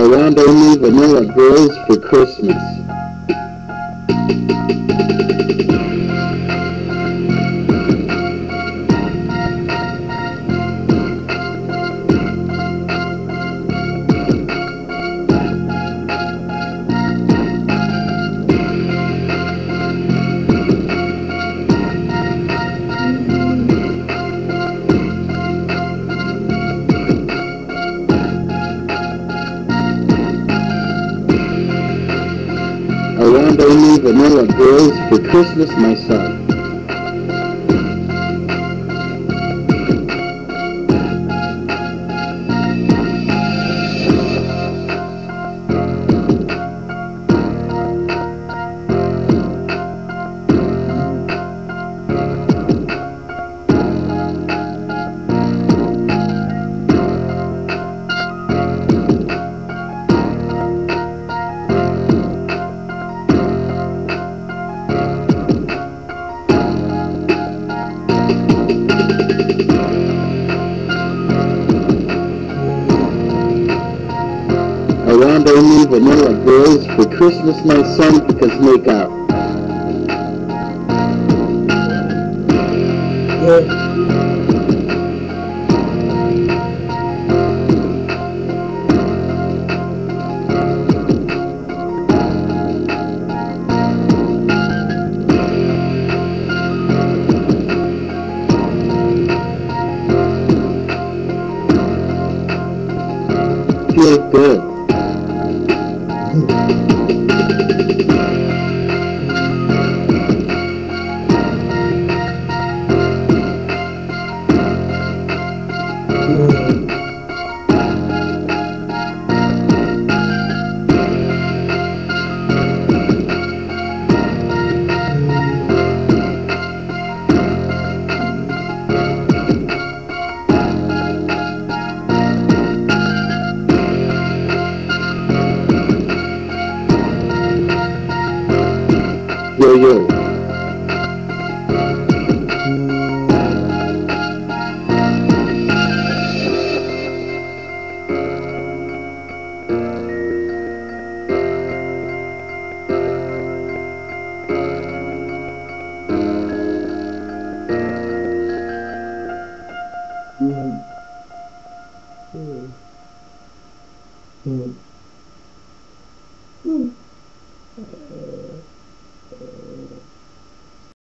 I want only vanilla girls for Christmas. Want only vanilla girls for Christmas, my want only vanilla girls for Christmas, my son, because make out. Feel good. Thank you. Yo yo. Mm.